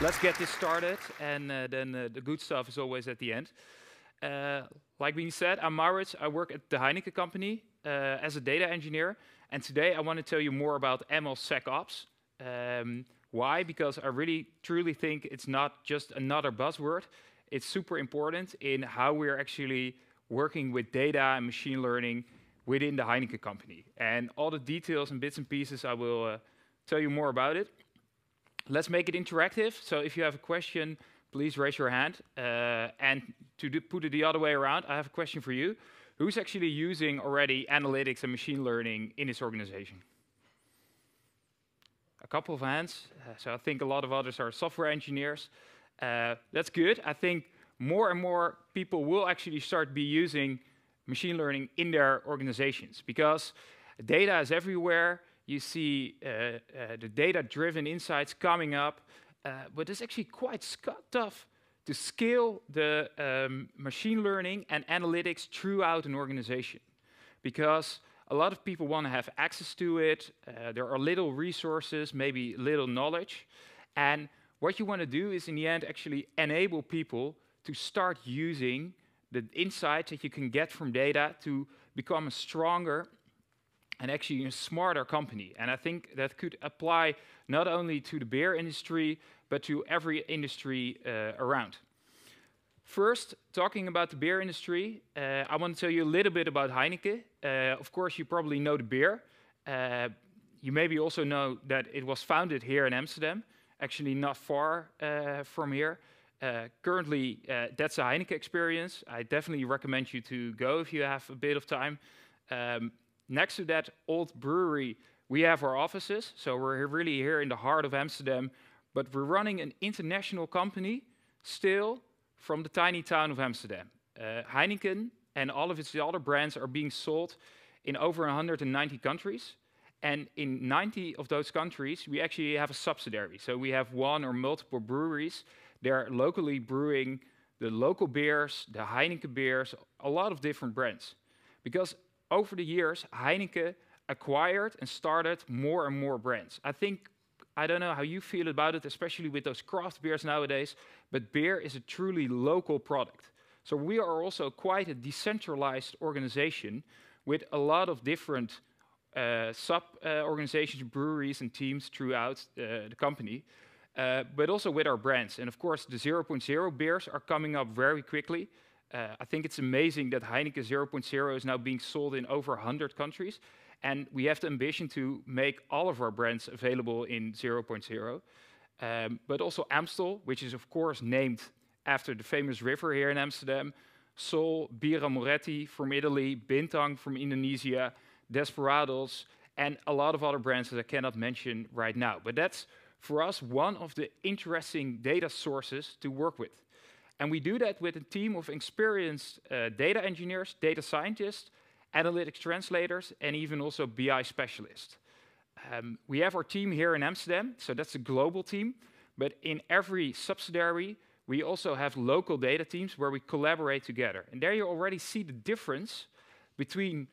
let's get this started, and uh, then uh, the good stuff is always at the end. Uh, like we said, I'm Maurits. I work at the Heineken company uh, as a data engineer, and today I want to tell you more about MLSecOps. Um, why? Because I really truly think it's not just another buzzword. It's super important in how we're actually working with data and machine learning within the Heineken company. And all the details and bits and pieces, I will uh, tell you more about it. Let's make it interactive. So if you have a question, please raise your hand. Uh, and to put it the other way around, I have a question for you. Who's actually using already analytics and machine learning in his organization? A couple of hands. Uh, so I think a lot of others are software engineers. Uh, that's good. I think more and more people will actually start be using machine learning in their organizations because data is everywhere. You see uh, uh, the data-driven insights coming up, uh, but it's actually quite tough to scale the um, machine learning and analytics throughout an organization because a lot of people want to have access to it. There are little resources, maybe little knowledge. And what you want to do is, in the end, actually enable people to start using the insights that you can get from data to become a stronger and actually a smarter company. And I think that could apply not only to the beer industry, but to every industry uh, around. First, talking about the beer industry, uh, I want to tell you a little bit about Heineken. Uh, of course, you probably know the beer. Uh, you maybe also know that it was founded here in Amsterdam, actually not far uh, from here. Uh, currently, that's a Heineken experience. I definitely recommend you to go if you have a bit of time. Um, next to that old brewery, we have our offices. So we're really here in the heart of Amsterdam, but we're running an international company still from the tiny town of Amsterdam. Uh, Heineken and all of its other brands are being sold in over 190 countries. And in 90 of those countries, we actually have a subsidiary. So we have one or multiple breweries they're locally brewing the local beers, the Heineken beers, a lot of different brands. Because over the years, Heineken acquired and started more and more brands. I think, I don't know how you feel about it, especially with those craft beers nowadays, but beer is a truly local product. So we are also quite a decentralized organization with a lot of different uh, sub uh, organizations, breweries, and teams throughout uh, the company. Uh, but also with our brands. And of course, the 0.0 beers are coming up very quickly. Uh, I think it's amazing that Heineken 0.0 is now being sold in over 100 countries. And we have the ambition to make all of our brands available in 0.0. Um, but also Amstel, which is of course named after the famous river here in Amsterdam. Sol, Birra Moretti from Italy, Bintang from Indonesia, Desperados, and a lot of other brands that I cannot mention right now. But that's for us one of the interesting data sources to work with. And we do that with a team of experienced uh, data engineers, data scientists, analytics translators, and even also BI specialists. Um, we have our team here in Amsterdam, so that's a global team. But in every subsidiary, we also have local data teams where we collaborate together. And there you already see the difference between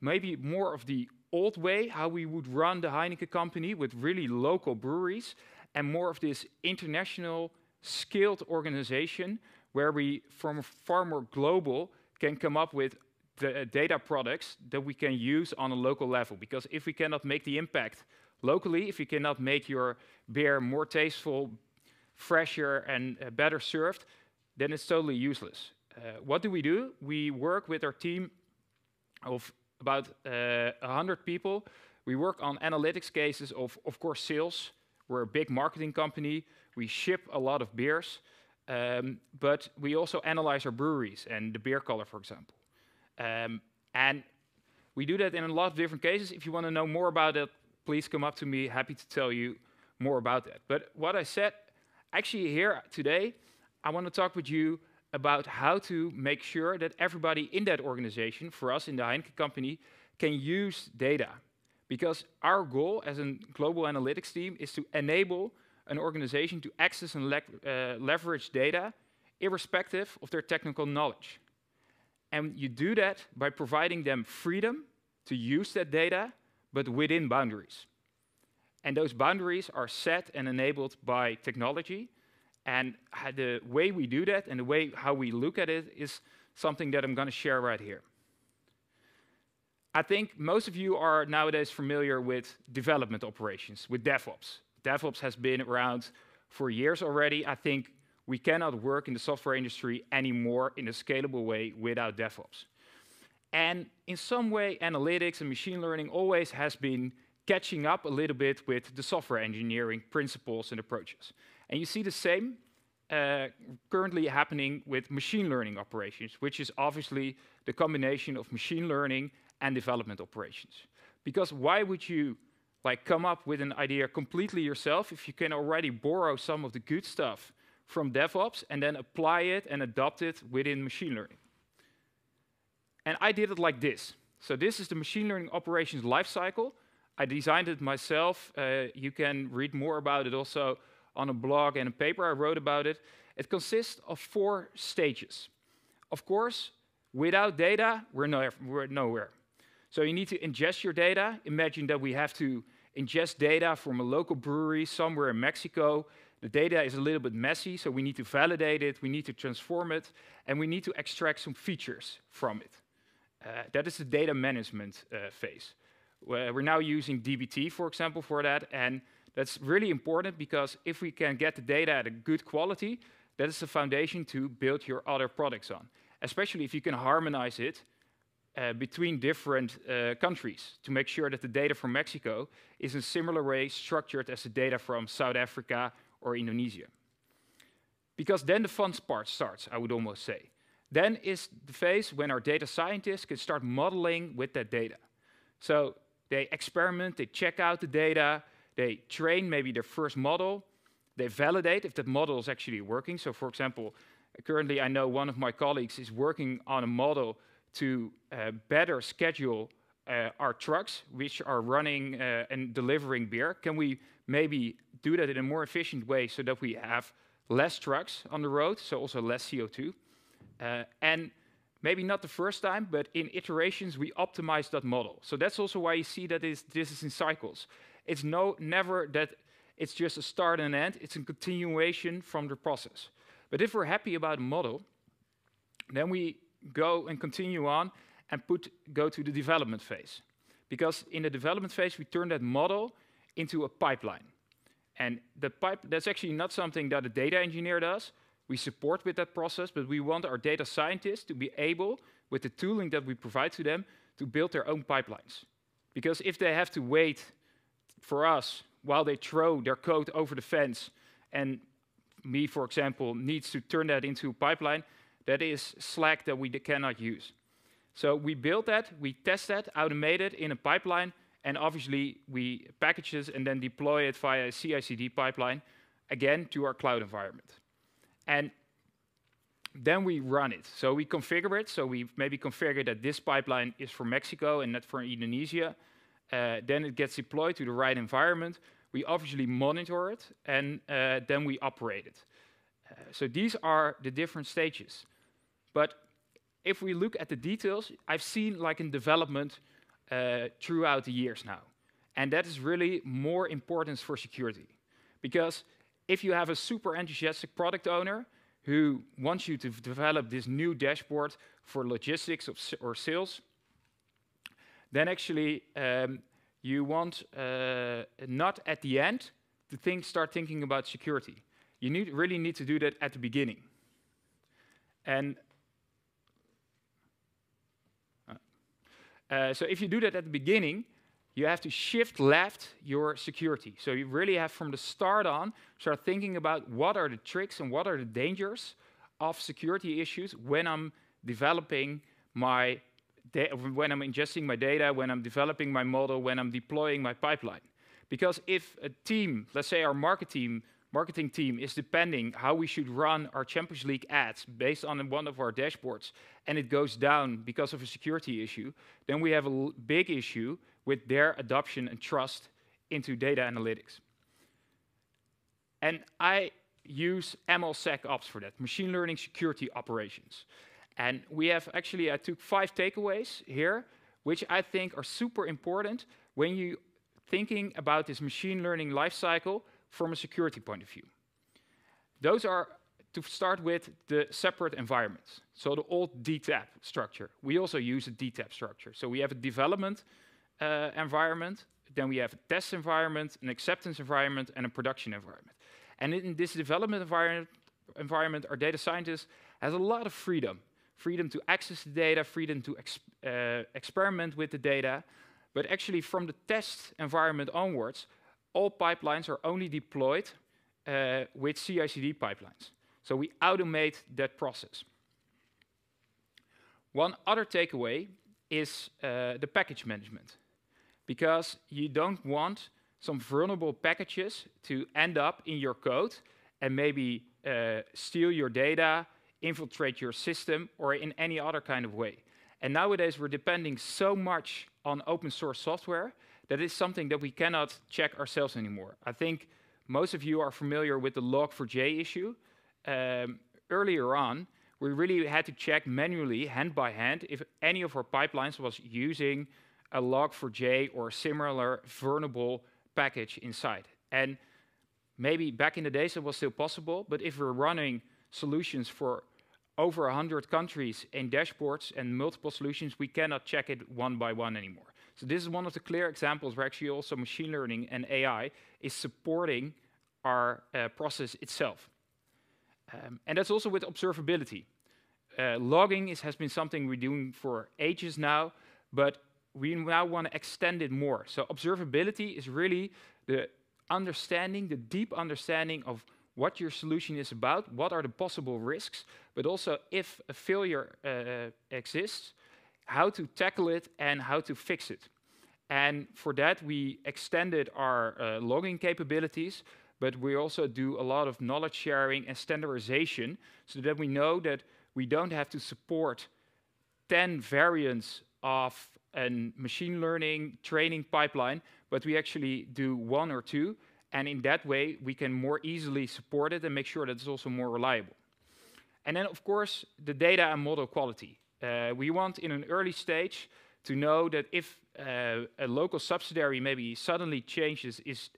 maybe more of the old way, how we would run the Heineken company with really local breweries, and more of this international scaled organization where we, from far more global, can come up with the uh, data products that we can use on a local level. Because if we cannot make the impact locally, if we cannot make your beer more tasteful, fresher, and uh, better served, then it's totally useless. Uh, what do we do? We work with our team of about uh, 100 people. We work on analytics cases of, of course, sales. We're a big marketing company. We ship a lot of beers, um, but we also analyze our breweries and the beer color, for example. Um, and we do that in a lot of different cases. If you want to know more about it, please come up to me. Happy to tell you more about that. But what I said, actually here today, I want to talk with you about how to make sure that everybody in that organization, for us in the Heineken company, can use data. Because our goal as a global analytics team is to enable an organization to access and uh, leverage data irrespective of their technical knowledge. And you do that by providing them freedom to use that data, but within boundaries. And those boundaries are set and enabled by technology And the way we do that and the way how we look at it is something that I'm going to share right here. I think most of you are nowadays familiar with development operations, with DevOps. DevOps has been around for years already. I think we cannot work in the software industry anymore in a scalable way without DevOps. And in some way, analytics and machine learning always has been catching up a little bit with the software engineering principles and approaches. And you see the same uh, currently happening with machine learning operations, which is obviously the combination of machine learning and development operations. Because why would you like come up with an idea completely yourself if you can already borrow some of the good stuff from DevOps and then apply it and adopt it within machine learning? And I did it like this. So this is the machine learning operations lifecycle. I designed it myself. Uh, you can read more about it also on a blog and a paper I wrote about it. It consists of four stages. Of course, without data, we're, no, we're nowhere. So you need to ingest your data. Imagine that we have to ingest data from a local brewery somewhere in Mexico. The data is a little bit messy, so we need to validate it, we need to transform it, and we need to extract some features from it. Uh, that is the data management uh, phase. We're now using DBT, for example, for that, and that's really important because if we can get the data at a good quality, that is the foundation to build your other products on, especially if you can harmonize it uh, between different uh, countries to make sure that the data from Mexico is in similar way structured as the data from South Africa or Indonesia. Because then the fun part starts, I would almost say. Then is the phase when our data scientists can start modeling with that data. So they experiment, they check out the data, they train maybe their first model, they validate if that model is actually working. So for example, currently I know one of my colleagues is working on a model to uh, better schedule uh, our trucks, which are running uh, and delivering beer? Can we maybe do that in a more efficient way so that we have less trucks on the road, so also less CO2? Uh, and maybe not the first time, but in iterations, we optimize that model. So that's also why you see that this is in cycles. It's no, never that it's just a start and end, it's a continuation from the process. But if we're happy about a model, then we go and continue on and put, go to the development phase. Because in the development phase, we turn that model into a pipeline. And the pipe, that's actually not something that a data engineer does. We support with that process, but we want our data scientists to be able, with the tooling that we provide to them, to build their own pipelines. Because if they have to wait for us while they throw their code over the fence and me, for example, needs to turn that into a pipeline, that is Slack that we cannot use. So we build that, we test that, automate it in a pipeline, and obviously we package it and then deploy it via a CI/CD pipeline, again to our cloud environment. And then we run it. So we configure it. So we maybe configure that this pipeline is for Mexico and not for Indonesia. Uh, then it gets deployed to the right environment. We obviously monitor it, and uh, then we operate it. Uh, so these are the different stages. But if we look at the details, I've seen like in development uh, throughout the years now. And that is really more importance for security. Because if you have a super enthusiastic product owner who wants you to develop this new dashboard for logistics or sales, then actually um, you want uh, not at the end to think, start thinking about security. You need, really need to do that at the beginning. And Uh, so if you do that at the beginning, you have to shift left your security. So you really have from the start on, start thinking about what are the tricks and what are the dangers of security issues when I'm developing my, when I'm ingesting my data, when I'm developing my model, when I'm deploying my pipeline. Because if a team, let's say our market team, marketing team is depending how we should run our Champions League ads based on one of our dashboards, and it goes down because of a security issue, then we have a big issue with their adoption and trust into data analytics. And I use ML MLSecOps for that, machine learning security operations. And we have actually, I took five takeaways here, which I think are super important when you thinking about this machine learning lifecycle from a security point of view. those are, to start with, the separate environments. So the old DTAP structure. We also use a DTAP structure. So we have a development uh, environment, then we have a test environment, an acceptance environment, and a production environment. And in this development environment, environment our data scientist has a lot of freedom. Freedom to access the data, freedom to ex uh, experiment with the data. But actually from the test environment onwards, all pipelines are only deployed uh, with CI/CD pipelines. So we automate that process. One other takeaway is uh, the package management, because you don't want some vulnerable packages to end up in your code and maybe uh, steal your data, infiltrate your system, or in any other kind of way. And nowadays, we're depending so much on open source software that is something that we cannot check ourselves anymore. I think most of you are familiar with the log4j issue. Um, earlier on, we really had to check manually, hand by hand, if any of our pipelines was using a log4j or similar vulnerable package inside. And maybe back in the days it was still possible, but if we're running solutions for over 100 countries in dashboards and multiple solutions, we cannot check it one by one anymore. So this is one of the clear examples where actually also machine learning and AI is supporting our uh, process itself. Um, and that's also with observability. Uh, logging is, has been something we're doing for ages now, but we now want to extend it more. So observability is really the understanding, the deep understanding of what your solution is about, what are the possible risks, but also if a failure uh, exists, how to tackle it and how to fix it. And for that, we extended our uh, logging capabilities, but we also do a lot of knowledge sharing and standardization so that we know that we don't have to support 10 variants of a machine learning training pipeline, but we actually do one or two. And in that way, we can more easily support it and make sure that it's also more reliable. And then, of course, the data and model quality. Uh, we want in an early stage to know that if uh, a local subsidiary maybe suddenly changes its,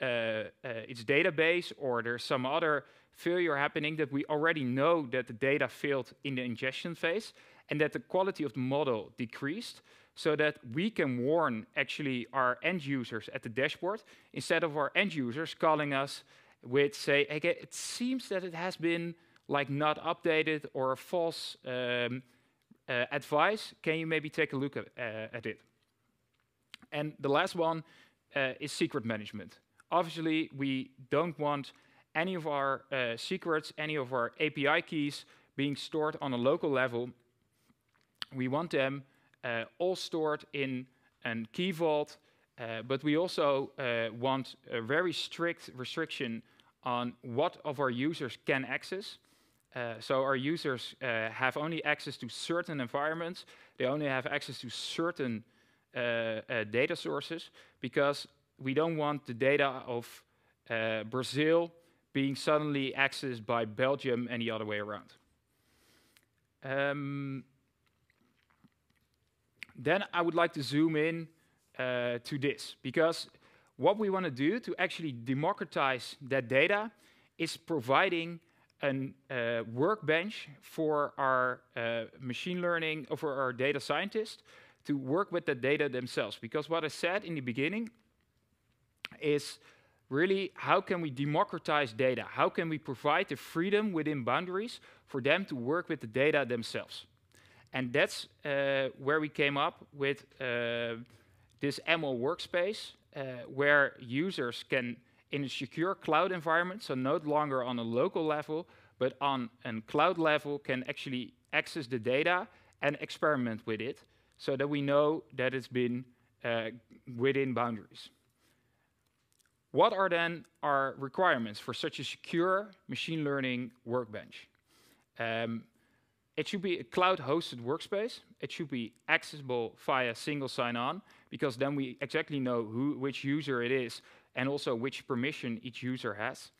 uh, its database or there's some other failure happening, that we already know that the data failed in the ingestion phase and that the quality of the model decreased so that we can warn actually our end users at the dashboard instead of our end users calling us with say, okay, it seems that it has been like not updated or false um, uh, advice. Can you maybe take a look at, uh, at it? And the last one uh, is secret management. Obviously, we don't want any of our uh, secrets, any of our API keys being stored on a local level. We want them uh, all stored in a key vault, uh, but we also want a very strict restriction on what of our users can access. Uh, so our users uh, have only access to certain environments. They only have access to certain uh, data sources because we don't want the data of Brazil being suddenly accessed by Belgium and the other way around. Um, then I would like to zoom in uh, to this, because what we want to do to actually democratize that data is providing a uh, workbench for our uh, machine learning, or for our data scientists to work with the data themselves. Because what I said in the beginning is really how can we democratize data? How can we provide the freedom within boundaries for them to work with the data themselves? And that's uh, where we came up with this ML workspace, where users can, in a secure cloud environment, so no longer on a local level, but on a cloud level, can actually access the data and experiment with it, so that we know that it's been uh, within boundaries. What are then our requirements for such a secure machine learning workbench? Um, it should be a cloud-hosted workspace. It should be accessible via single sign-on, because then we exactly know who, which user it is, and also which permission each user has.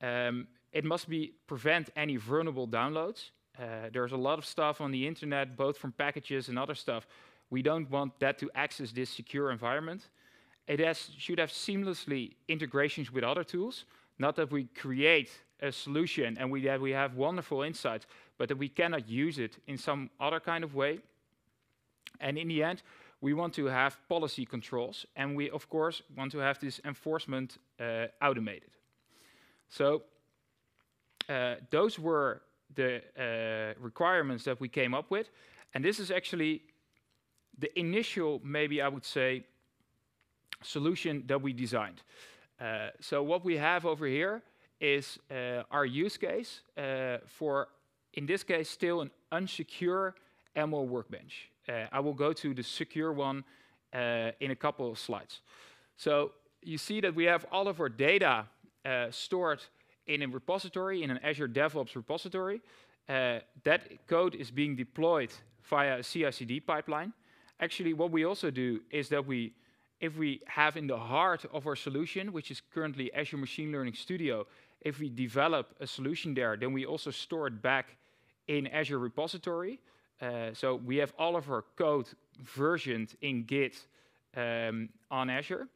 Um, it must be prevent any vulnerable downloads. Uh, there's a lot of stuff on the internet, both from packages and other stuff. We don't want that to access this secure environment. It has, should have seamlessly integrations with other tools. Not that we create a solution and we, that we have wonderful insights, but that we cannot use it in some other kind of way. And in the end, we want to have policy controls, and we, of course, want to have this enforcement uh, automated. So uh, those were the uh, requirements that we came up with, and this is actually the initial, maybe I would say, solution that we designed. Uh, so what we have over here is uh, our use case uh, for, in this case, still an unsecure ML workbench. Uh, I will go to the secure one uh, in a couple of slides. So you see that we have all of our data uh, stored in a repository, in an Azure DevOps repository. that code is being deployed via a CI/CD pipeline. Actually, what we also do is that we if we have in the heart of our solution, which is currently Azure Machine Learning Studio, if we develop a solution there, then we also store it back in Azure repository. Uh, so we have all of our code versioned in Git um, on Azure.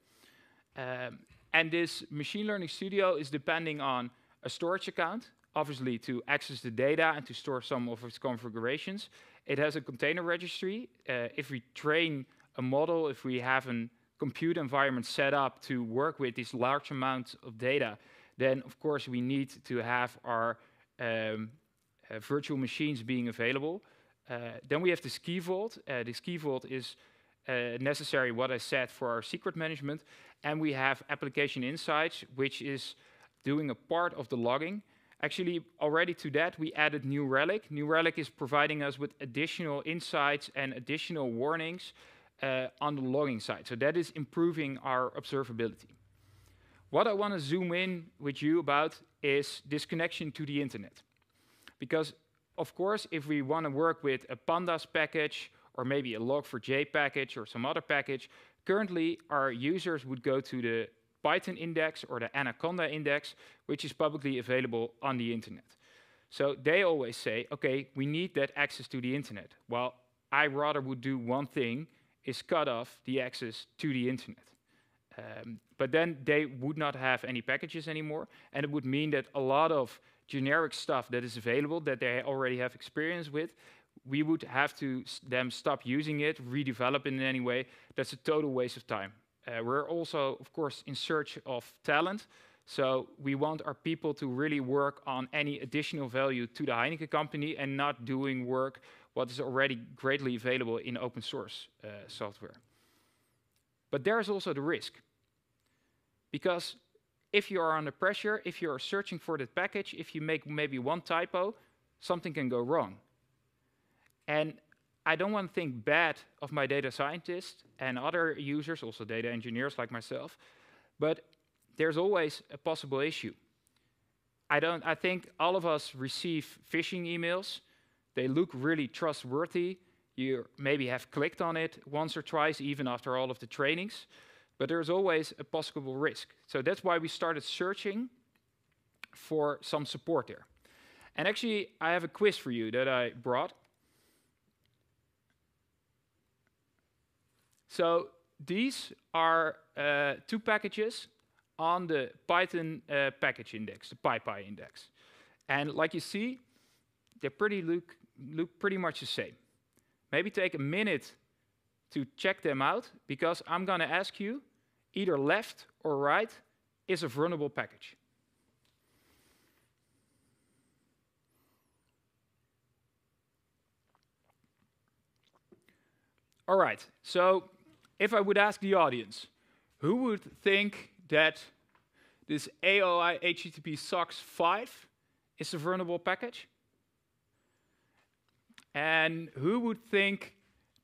Um, and this Machine Learning Studio is depending on a storage account, obviously to access the data and to store some of its configurations. It has a container registry. Uh, if we train a model, if we have a compute environment set up to work with these large amounts of data, then of course we need to have our um, uh, virtual machines being available. Uh, then we have the Key Vault. Uh, the Key Vault is uh, necessary, what I said, for our secret management. And we have Application Insights, which is doing a part of the logging. Actually, already to that, we added New Relic. New Relic is providing us with additional insights and additional warnings uh, on the logging side. So that is improving our observability. What I want to zoom in with you about is this connection to the internet. Because, of course, if we want to work with a pandas package or maybe a log4j package or some other package, currently our users would go to the Python index or the Anaconda index, which is publicly available on the internet. So they always say, okay, we need that access to the internet. Well, I rather would do one thing, is cut off the access to the internet. Um, but then they would not have any packages anymore, and it would mean that a lot of generic stuff that is available that they already have experience with, we would have to them stop using it, redevelop it in any way. That's a total waste of time. Uh, we're also, of course, in search of talent. So we want our people to really work on any additional value to the Heineken company and not doing work what is already greatly available in open source uh, software. But there's also the risk. Because if you are under pressure, if you are searching for that package, if you make maybe one typo, something can go wrong. And I don't want to think bad of my data scientists and other users, also data engineers like myself, but there's always a possible issue. I don't I think all of us receive phishing emails. They look really trustworthy. You maybe have clicked on it once or twice even after all of the trainings but there's always a possible risk. So that's why we started searching for some support there. And actually, I have a quiz for you that I brought. So these are uh, two packages on the Python uh, package index, the PyPI index. And like you see, they pretty look, look pretty much the same. Maybe take a minute to check them out because I'm going to ask you either left or right is a vulnerable package. All right, so if I would ask the audience, who would think that this AOI HTTP SOCKS 5 is a vulnerable package? And who would think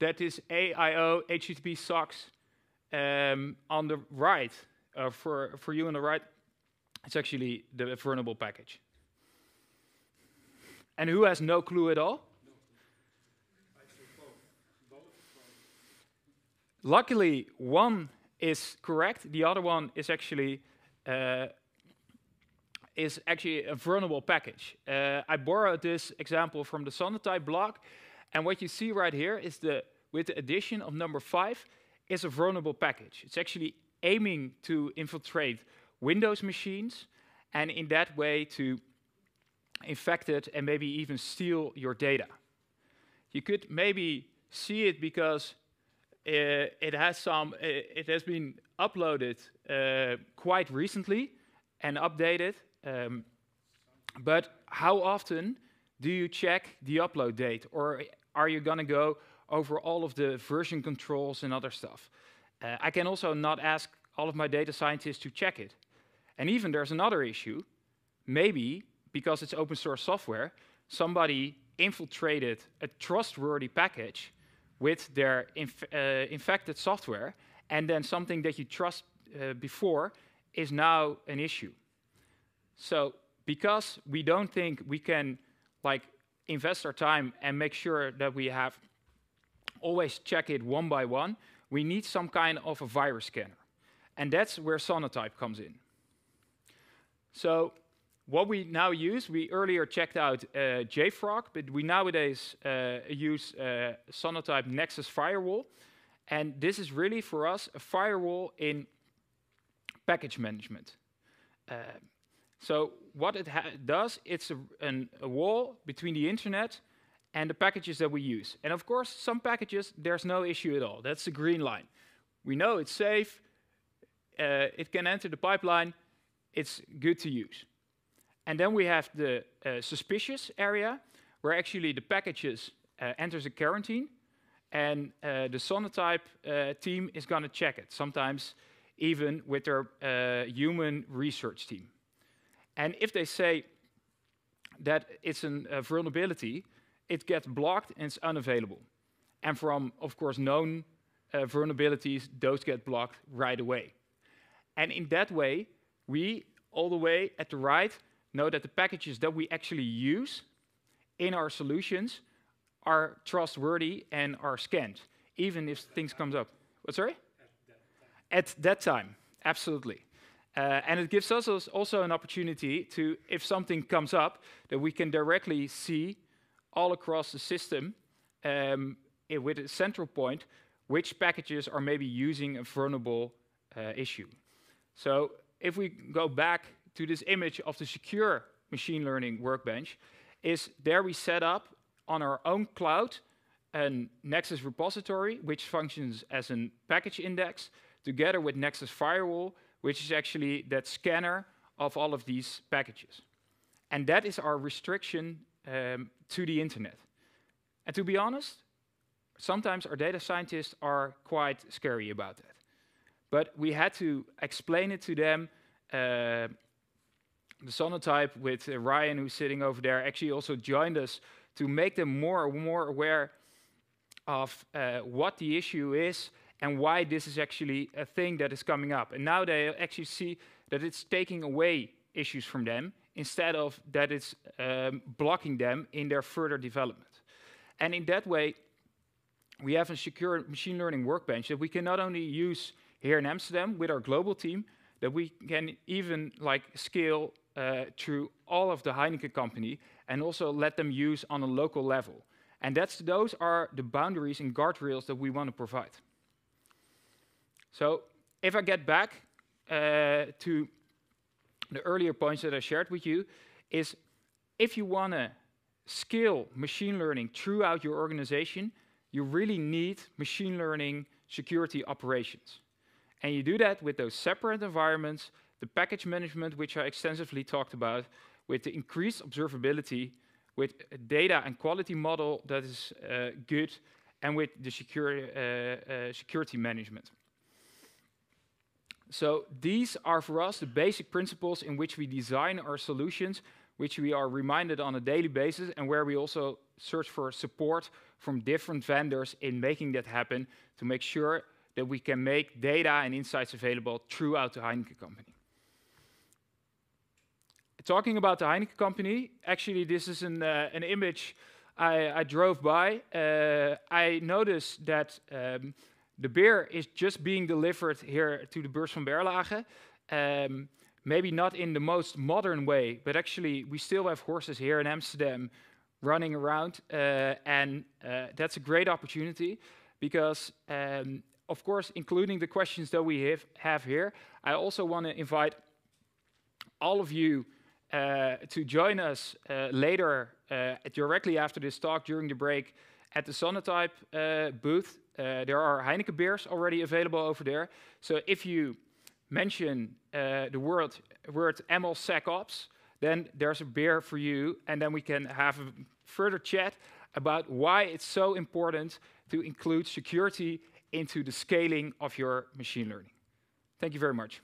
that this AIO HTTP SOCKS um, on the right, uh, for, for you on the right, it's actually the vulnerable package. And who has no clue at all? Luckily, one is correct. The other one is actually uh, is actually a vulnerable package. Uh, I borrowed this example from the Sonatype blog, and what you see right here is the with the addition of number five, is a vulnerable package. It's actually aiming to infiltrate Windows machines, and in that way to infect it and maybe even steal your data. You could maybe see it because uh, it has some, uh, it has been uploaded uh, quite recently and updated. Um, but how often do you check the upload date? Or are you going to go over all of the version controls and other stuff? Uh, I can also not ask all of my data scientists to check it. And even there's another issue. Maybe, because it's open source software, somebody infiltrated a trustworthy package with their inf uh, infected software, and then something that you trust uh, before is now an issue. So because we don't think we can like invest our time and make sure that we have always check it one by one, we need some kind of a virus scanner. And that's where Sonatype comes in. So what we now use, we earlier checked out uh, JFrog, but we nowadays uh, use uh, Sonatype Nexus Firewall. And this is really for us a firewall in package management. Uh, so what it does, it's a, an, a wall between the internet and the packages that we use. And of course, some packages, there's no issue at all. That's the green line. We know it's safe, uh, it can enter the pipeline, it's good to use. And then we have the uh, suspicious area, where actually the packages uh, enters a quarantine, and uh, the Sonatype uh, team is going to check it, sometimes even with their uh, human research team. And if they say that it's a vulnerability, it gets blocked and it's unavailable. And from, of course, known uh, vulnerabilities, those get blocked right away. And in that way, we, all the way at the right, know that the packages that we actually use in our solutions are trustworthy and are scanned, even if things comes up. What, sorry? At that time, at that time absolutely. Uh, and it gives us also an opportunity to, if something comes up, that we can directly see all across the system um, with a central point which packages are maybe using a vulnerable uh, issue. So if we go back to this image of the secure machine learning workbench, is there we set up on our own cloud a Nexus repository, which functions as a package index, together with Nexus Firewall, which is actually that scanner of all of these packages. And that is our restriction um, to the internet. And to be honest, sometimes our data scientists are quite scary about that. But we had to explain it to them. Uh, the Sonatype with uh, Ryan, who's sitting over there, actually also joined us to make them more and more aware of uh, what the issue is and why this is actually a thing that is coming up. And now they actually see that it's taking away issues from them instead of that it's um, blocking them in their further development. And in that way, we have a secure machine learning workbench that we can not only use here in Amsterdam with our global team, that we can even like scale uh, through all of the Heineken company and also let them use on a local level. And that's, those are the boundaries and guardrails that we want to provide. So if I get back uh, to the earlier points that I shared with you, is if you want to scale machine learning throughout your organization, you really need machine learning security operations. And you do that with those separate environments, the package management, which I extensively talked about, with the increased observability, with data and quality model that is uh, good, and with the secure, uh, uh, security management. So these are for us the basic principles in which we design our solutions, which we are reminded on a daily basis and where we also search for support from different vendors in making that happen to make sure that we can make data and insights available throughout the Heineken company. Talking about the Heineken company, actually this is an, uh, an image I, I, drove by. Uh, I noticed that um, the beer is just being delivered here to the Beurs van Berlage. Um, maybe not in the most modern way, but actually we still have horses here in Amsterdam running around, uh, and uh, that's a great opportunity because, um, of course, including the questions that we have, have here, I also want to invite all of you uh, to join us later, directly after this talk, during the break, at the Sonatype uh, booth. Uh, there are Heineken beers already available over there. So if you mention uh, the word, word MLSecOps, then there's a beer for you, and then we can have a further chat about why it's so important to include security into the scaling of your machine learning. Thank you very much.